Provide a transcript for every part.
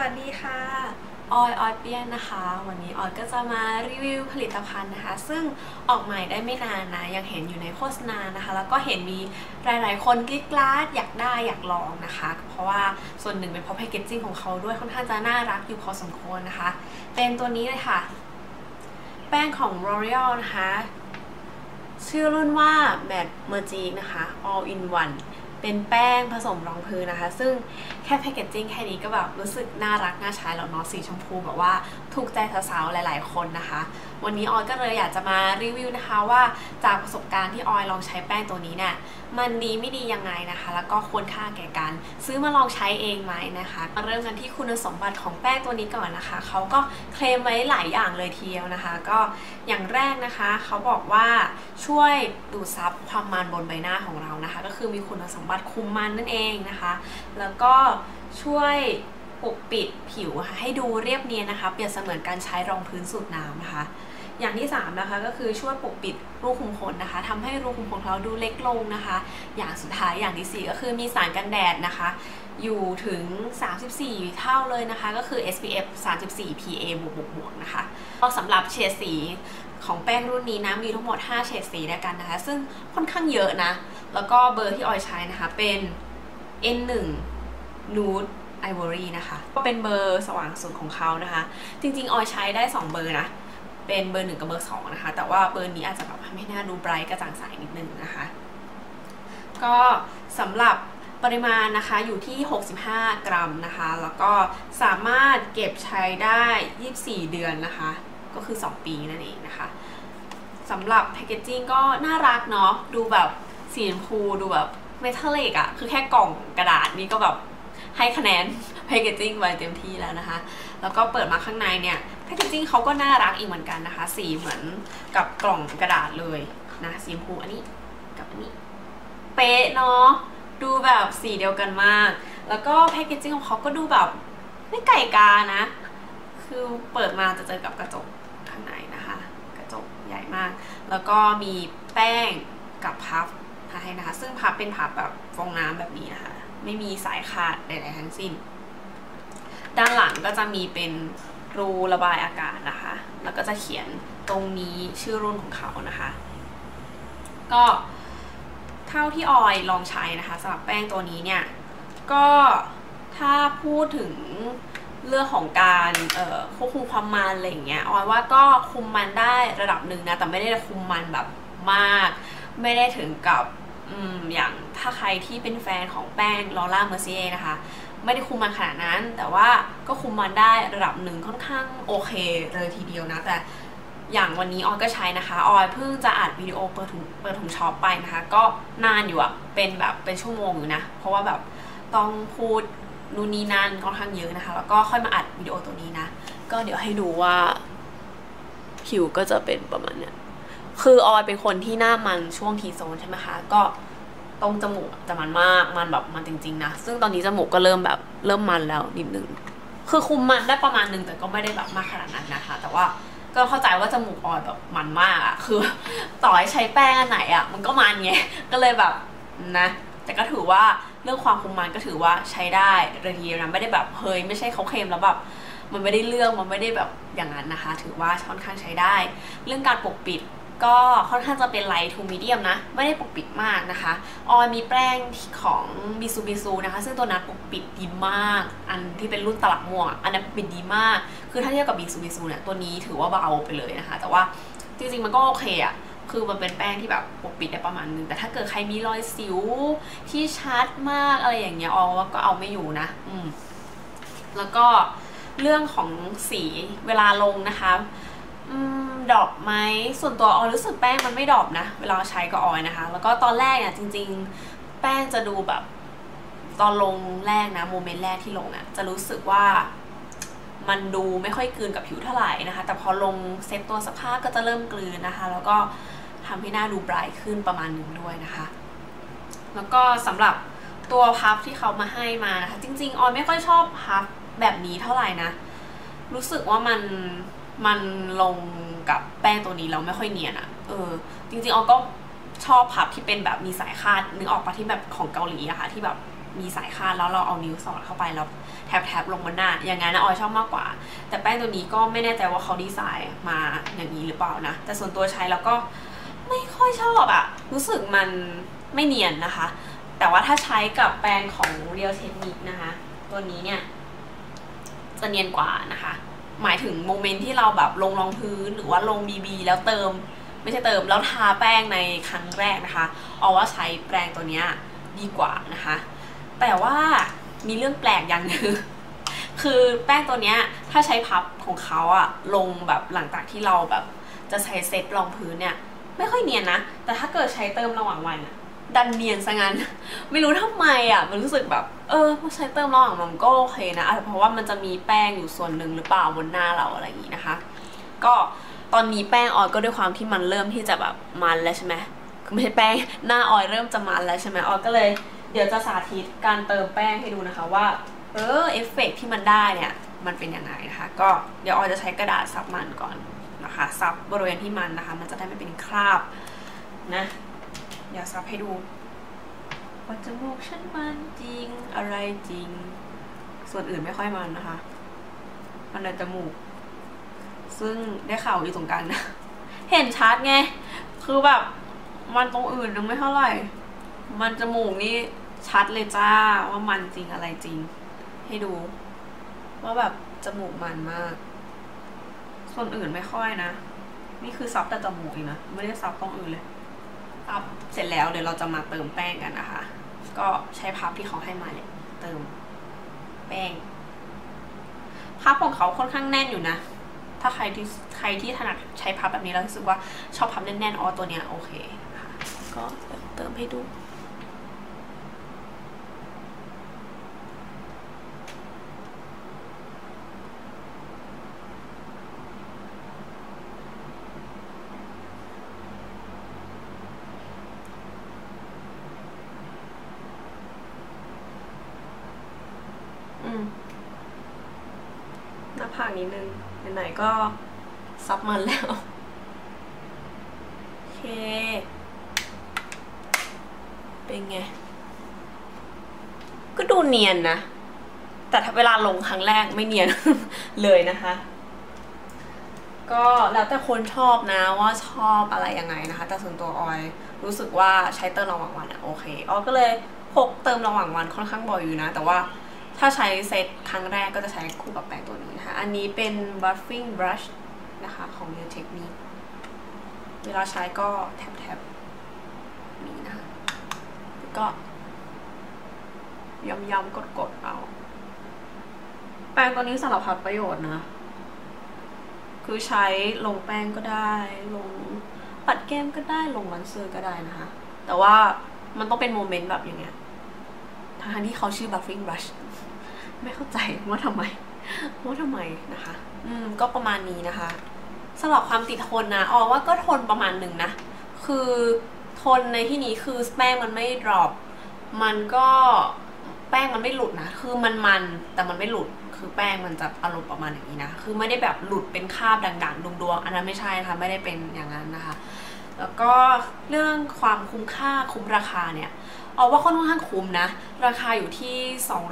วัสดีค่ะ ออย ออยเปียนนะคะ วันนี้ออยก็จะมารีวิวผลิตภัณฑ์นะคะ ซึ่งออกใหม่ได้ไม่นานนะ ยังเห็นอยู่ในโฆษณานะคะ แล้วก็เห็นมีหลาย ๆ คนกรี๊ดกราดอยากได้อยากลองนะคะ เพราะว่าส่วนหนึ่งเป็นเพราะแพคเกจจิ้งของเขาด้วยค่อนข้างจะน่ารักอยู่พอสมควรนะคะ เป็นตัวนี้เลยค่ะ แป้งของ L'Oreal นะคะ ชื่อรุ่นว่า Matte Magic นะคะ All in One เป็นแป้งผสมรองพื้นนะคะ ซึ่งแค่แพคเกจจิ้งแค่นี้ก็แบบรู้สึกน่ารักน่าใช้แล้วเนาะสีชมพูแบบว่าถูกใจสาวๆหลายๆคนนะคะ วันนี้ออยก็เลยอยากจะมารีวิวนะคะว่าจากประสบการณ์ที่ออยลองใช้แป้งตัวนี้เนี่ยมันดีไม่ดียังไงนะคะ แล้วก็ควรค่าแก่การซื้อมาลองใช้เองไหมนะคะมาเริ่มกันที่คุณสมบัติของแป้งตัวนี้ก่อนนะคะเขาก็เคลมไว้หลายอย่างเลยทีเดียวนะคะ ก็อย่างแรกนะคะเขาบอกว่าช่วยดูดซับความมันบนใบหน้าของเรานะคะ ก็คือมีคุณสมบัติคุมมันนั่นเองนะคะ แล้วก็ช่วยปกปิดผิวให้ดูเรียบเนียนนะคะ เปรียบเสมือนการใช้รองพื้นสูตรน้ำนะคะ อย่างที่3นะคะก็คือช่วยปกปิดรูขุมขนนะคะทำให้รูขุมขนเราดูเล็กลงนะคะ อย่างสุดท้ายอย่างที่ 4 ก็คือมีสารกันแดดนะคะ อยู่ถึง 34 เท่าเลยนะคะ ก็คือ SPF 34 PA บวกบวกนะคะก็สำหรับเฉดสีของแป้งรุ่นนี้นะมีทั้งหมด 5 เฉดสีด้วยกันนะคะ ซึ่งค่อนข้างเยอะนะ แล้วก็เบอร์ที่ออยใช้นะคะเป็น N1 Nude Ivory นะคะ ก็เป็นเบอร์สว่างสุดของเขานะคะ จริงๆ ออยใช้ได้ 2 เบอร์นะ เป็นเบอร์หนึ่งกับเบอร์สองนะคะ แต่ว่าเบอร์นี้อาจจะแบบทำให้หน้าดู bright กระจ่างใสนิดนึงนะคะ ก็สำหรับปริมาณนะคะอยู่ที่ 65 กรัมนะคะ แล้วก็สามารถเก็บใช้ได้ 24 เดือนนะคะ ก็คือ 2 ปีนั่นเองนะคะสำหรับแพคเกจจิ้งก็น่ารักเนาะ ดูแบบ สีชมพูดูแบบเมทัลเลกอะคือแค่กล่องกระดาษนี่ก็แบบให้คะแนนแพคเกจิ้งไว้เต็มที่แล้วนะคะ แล้วก็เปิดมาข้างในเนี่ยแพคเกจิ้งเขาก็น่ารักอีกเหมือนกันนะคะ สีเหมือนกับกล่องกระดาษเลยนะสีชมพูอันนี้กับอันนี้เป๊ะเนาะดูแบบสีเดียวกันมาก แล้วก็แพคเกจจิ้งของเขาก็ดูแบบไม่ไก่กานะ คือเปิดมาจะเจอกับกระจกข้างในนะคะ กระจกใหญ่มาก แล้วก็มีแป้งกับพัฟ ให้นะคะ ซึ่งพับเป็นพับแบบฟองน้ำแบบนี้นะคะ ไม่มีสายขาดใดๆทั้งสิ้น ด้านหลังก็จะมีเป็นรูระบายอากาศนะคะ แล้วก็จะเขียนตรงนี้ชื่อรุ่นของเขานะคะ ก็เท่าที่ออยลองใช้นะคะสำหรับแป้งตัวนี้เนี่ย ก็ถ้าพูดถึงเรื่องของการควบคุมความมันอะไรอย่างเงี้ยออยว่าก็คุมมันได้ระดับหนึ่งนะ แต่ไม่ได้คุมมันแบบมาก ไม่ได้ถึงกับ อย่างถ้าใครที่เป็นแฟนของแป้งลอร่าเมอร์เซียนะคะ ไม่ได้คุมมันขนาดนั้น แต่ว่าก็คุมมันได้ระดับหนึ่งค่อนข้างโอเคเลยทีเดียวนะ แต่อย่างวันนี้ออยก็ใช้นะคะ ออยเพิ่งจะอัดวิดีโอเปิดถุงเปิดถุง shop ไปนะคะ ก็นานอยู่อะเป็นแบบเป็นชั่วโมงอยู่นะ เพราะว่าแบบต้องพูดนู่นนี่นั่นค่อนข้างเยอะนะคะ แล้วก็ค่อยมาอัดวิดีโอตัวนี้นะ ก็เดี๋ยวให้ดูว่าผิวก็จะเป็นประมาณเนี้ย คือออยเป็นคนที่หน้ามันช่วง T-zone ใช่ไหมคะ ก็ตรงจมูกจะมันมาก มันแบบมันจริงๆนะ ซึ่งตอนนี้จมูกก็เริ่มแบบเริ่มมันแล้วนิดนึง คือคุมมันได้ประมาณนึงแต่ก็ไม่ได้แบบมากขนาดนั้นนะคะ แต่ว่าก็เข้าใจว่าจมูกออยแบบมันมากอะคือ ต่อให้ใช้แป้งอันไหนอะมันก็มันไง ก็เลยแบบนะ แต่ก็ถือว่าเรื่องความคุมมันก็ถือว่าใช้ได้ระดีนะไม่ได้แบบเฮ้ยไม่ใช่เขาเคลมแล้วแบบมันไม่ได้เรื่องมันไม่ได้แบบอย่างนั้นนะคะ ถือว่าค่อนข้างใช้ได้ เรื่องการปกปิด ก็ค่อนข้างจะเป็นไลท์ทูมีเดียมนะ ไม่ได้ปกปิดมากนะคะ ออยมีแป้งของบิซูบิซูนะคะ ซึ่งตัวนั้นปกปิดดีมาก อันที่เป็นรุ่นตลับม่วงอันนั้นปกปิดดีมาก คือถ้าเทียบกับบิซูบิซูเนี่ยตัวนี้ถือว่าเบาไปเลยนะคะ แต่ว่าจริงๆมันก็โอเคอะคือมันเป็นแป้งที่แบบปกปิดได้ประมาณนึง แต่ถ้าเกิดใครมีรอยสิวที่ชัดมากอะไรอย่างเงี้ยออยว่าก็เอาไม่อยู่นะ อืมแล้วก็เรื่องของสีเวลาลงนะคะ drop ไหมส่วนตัวออยรู้สึกแป้งมันไม่ drop นะ เวลาใช้กับออยนะคะ แล้วก็ตอนแรกเนี่ยจริง ๆ แป้งจะดูแบบ ตอนลงแรกนะ moment แรกที่ลงอะ่ะจะรู้สึกว่ามันดูไม่ค่อยกลืนกับผิวเท่าไหร่นะคะ แต่พอลงเซตตัวสักพักก็จะเริ่มกลืนนะคะ แล้วก็ทำให้หน้าดู bright ขึ้นประมาณนึงด้วยนะคะ แล้วก็สำหรับตัว puff ที่เขาให้มานะคะ จริง ๆ ออยไม่ค่อยชอบ puff แบบนี้เท่าไหร่นะ รู้สึกว่ามัน มันลงกับแป้งตัวนี้แล้วไม่ค่อยเนียนอะเออ จริงๆออก็ชอบพับที่เป็นแบบมีสายคาดนึกออกปะที่แบบของเกาหลีอะค่ะ ที่แบบมีสายคาดแล้วเราเอานิ้วสอดเข้าไปแล้วแทบๆลงบนหน้า อย่างนั้นนะออยชอบมากกว่า แต่แป้งตัวนี้ก็ไม่แน่ใจว่าเขาดีไซน์มาอย่างนี้หรือเปล่านะ แต่ส่วนตัวใช้แล้วก็ไม่ค่อยชอบอะรู้สึกมันไม่เนียนนะคะ แต่ว่าถ้าใช้กับแป้งของ Real Technique นะคะ ตัวนี้เนี่ย จะเนียนกว่านะคะ หมายถึงโมเมนต์ที่เราแบบลงรองพื้นหรือว่าลง BB แล้วเติม ไม่ใช่เติมแล้วทาแป้งในครั้งแรกนะคะเอาว่าใช้แปรงตัวนี้ดีกว่านะคะ แต่ว่ามีเรื่องแปลกอย่างหนึ่งคือแป้งตัวนี้ถ้าใช้พับของเขาอะลงแบบหลังจากที่เราแบบจะใช้เซตรองพื้นเนี่ย ไม่ค่อยเนียนนะ แต่ถ้าเกิดใช้เติมระหว่างวันอะ ดันเนียนซะงั้น ไม่รู้ทำไมอะ มันรู้สึกแบบ เออพอใช้เติมระหว่างวันก็โอเคนะอาจจะเพราะว่ามันจะมีแป้งอยู่ส่วนหนึ่งหรือเปล่าบนหน้าเราอะไรอย่างนี้นะคะ ก็ตอนนี้แป้งออยก็ด้วยความที่มันเริ่มที่จะแบบมันแล้วใช่ไหมไม่ใช่แป้งหน้าออยเริ่มจะมันแล้วใช่ไหมออยก็เลย เดี๋ยวจะสาธิตการเติมแป้งให้ดูนะคะว่า เออเอฟเฟกที่มันได้เนี่ยมันเป็นยังไงนะคะ ก็เดี๋ยวออยจะใช้กระดาษซับมันก่อนนะคะซับบริเวณที่มันนะคะ มันจะได้ไม่เป็นคราบนะ เดี๋ยวซับให้ดูว่าจมูกฉันมันจริงอะไรจริง ส่วนอื่นไม่ค่อยมันนะคะ มันในจมูก ซึ่งได้ข่าวอยู่ตรงกลางนะเห็นชัดไง คือแบบมันตรงอื่นยังไม่เท่าไหร่ มันจมูกนี่ชัดเลยจ้าว่ามันจริงอะไรจริง ให้ดู ว่าแบบจมูกมันมาก ส่วนอื่นไม่ค่อยนะ นี่คือซับแต่จมูกเองนะ ไม่ได้ซับตรงอื่นเลย พับเสร็จแล้วเดี๋ยวเราจะมาเติมแป้งกันนะคะ ก็ใช้พับที่เขาให้มาเนี่ยเติมแป้งพับของเขาค่อนข้างแน่นอยู่นะ ถ้าใครที่ใครที่ถนัดใช้พับแบบนี้แล้วรู้สึกว่าชอบพับแน่นๆอ๋อตัวเนี้ยโอเคค่ะก็เติมให้ดู ผากนิดนึงไหนๆก็ซับมันแล้วโอเค เป็นไง ก็ดูเนียนนะ แต่ถ้าเวลาลงครั้งแรกไม่เนียนเลยนะคะก็แล้วแต่คนชอบนะว่าชอบอะไรยังไงนะคะ แต่ส่วนตัวออยรู้สึกว่าใช้เติมระหว่างวันอะโอเคออยก็เลยพกเติมระหว่างวันค่อนข้างบ่อยอยู่นะ แต่ว่า ถ้าใช้เซตครั้งแรกก็จะใช้คู่กับแปรงตัวนี้นะคะ อันนี้เป็น buffing brush นะคะของ New Technique เวลาใช้ก็แทบๆนี้นะคะแล้วก็ย้ำๆกดๆเอาแปรงตัวนี้สำหรับพัดประโยชน์นะ คือใช้ลงแป้งก็ได้ ลงปัดแก้มก็ได้ลงมันเซอร์ก็ได้นะคะ แต่ว่ามันต้องเป็นโมเมนต์แบบอย่างเงี้ยทั้งที่เขาชื่อ buffing brush ไม่เข้าใจว่าทำไมว่าทำไมนะคะ อืมก็ประมาณนี้นะคะสำหรับความติดทนนะอ๋อว่าก็ทนประมาณหนึ่งนะ คือทนในที่นี้คือแป้งมันไม่ดรอปมันก็แป้งมันไม่หลุดนะ คือมันมันแต่มันไม่หลุด คือแป้งมันจะอารมณ์ประมาณอย่างนี้นะ คือไม่ได้แบบหลุดเป็นคราบด่างๆดวงๆ อันนั้นไม่ใช่ค่ะไม่ได้เป็นอย่างนั้นนะคะ แล้วก็เรื่องความคุ้มค่าคุ้มราคาเนี่ยเอาว่าค่อนข้างคุ้มนะ ราคาอยู่ที่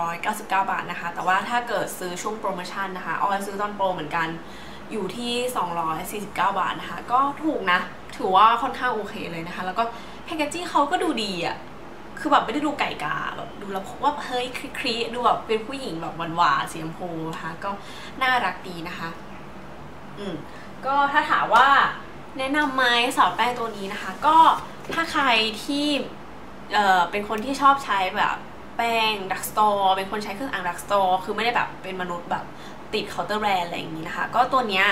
299 บาทนะคะ แต่ว่าถ้าเกิดซื้อช่วงโปรโมชั่นนะคะออยซื้อตอนโปรเหมือนกันอยู่ที่ 249 บาทนะคะ ก็ถูกนะ ถือว่าค่อนข้างโอเคเลยนะคะ แล้วก็แพคเกจจิ้งเขาก็ดูดีอะ่ะคือแบบไม่ได้ดูไก่กาแบบดูแล้วพบว่าเฮ้ยคลีดูแบบเป็นผู้หญิงแบบหวานๆสีชมพูนะคะก็น่ารักดีนะคะ อืมก็ถ้าถามว่า แนะนำไหมสาวแป้งตัวนี้นะคะ ก็ถ้าใครที่เอ่อเป็นคนที่ชอบใช้แบบแป้ง drugstore เป็นคนใช้เครื่องสำอาง drugstore คือไม่ได้แบบเป็นมนุษย์แบบติด counter brand อะไรอย่างนี้นะคะ ก็ตัวเนี้ย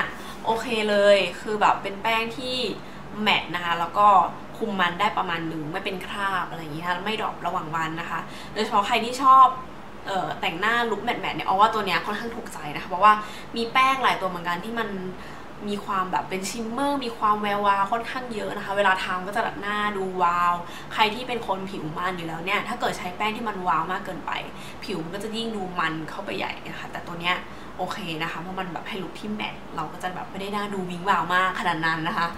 โอเคเลยคือแบบเป็นแป้งที่ matte นะคะ แล้วก็คุมมันได้ประมาณหนึ่งไม่เป็นคราบอะไรอย่างนี้ค่ะไม่ drop ระหว่างวันนะคะ โดยเฉพาะใครที่ชอบเออแต่งหน้า look matte matte เนี่ยออยว่าตัวเนี้ยค่อนข้างถูกใจนะคะเพราะว่ามีแป้งหลายตัวเหมือนกันที่มัน มีความแบบเป็น shimmer มีความแวววาวค่อนข้างเยอะนะคะ เวลาทาก็จะแบบหน้าดูวาว ใครที่เป็นคนผิวมันอยู่แล้วเนี่ย ถ้าเกิดใช้แป้งที่มันวาวมากเกินไป ผิวมันก็จะยิ่งดูมันเข้าไปใหญ่นะคะ แต่ตัวเนี้ยโอเคนะคะเพราะมันแบบให้ look ที่ matte เราก็จะแบบไม่ได้หน้าดูวิ้งวาวมากขนาดนั้นนะคะ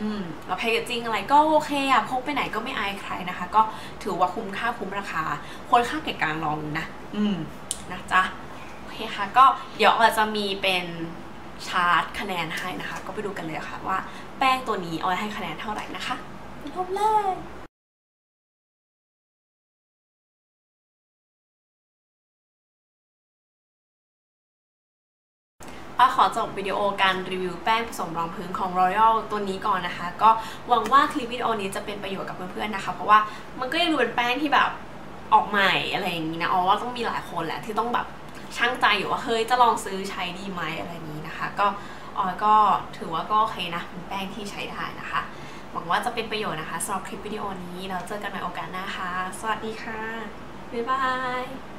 อืมแล้ว packaging อะไรก็โอเคอะพกไปไหนก็ไม่อายใครนะคะ ก็ถือว่าคุ้มค่าคุ้มราคาควรค่าแก่การลองนะ อืมนะจ๊ะโอเคค่ะ ก็เดี๋ยวเราจะมีเป็น ชาร์ตคะแนนให้นะคะ ก็ไปดูกันเลยค่ะว่าแป้งตัวนี้ออยให้คะแนนเท่าไหร่นะคะไปชมเลยป้าขอจบวิดีโอการรีวิวแป้งผสมรองพื้นของ Royal ตัวนี้ก่อนนะคะ ก็หวังว่าคลิปวิดีโอนี้จะเป็นประโยชน์กับเพื่อนๆนะคะ เพราะว่ามันก็ยังดูเป็นแป้งที่แบบออกใหม่อะไรอย่างนี้นะอ๋อว่าต้องมีหลายคนแหละที่ต้องแบบ ช่างใจอยู่ว่าเฮ้ยจะลองซื้อใช้ดีไหมอะไรนี้นะคะ ก็ออยก็ถือว่าก็โอเคนะเป็นแป้งที่ใช้ได้นะคะ หวังว่าจะเป็นประโยชน์นะคะสำหรับคลิปวิดีโอนี้แล้วเจอกันใหม่โอกาสหน้าค่ะ สวัสดีค่ะ บ๊ายบาย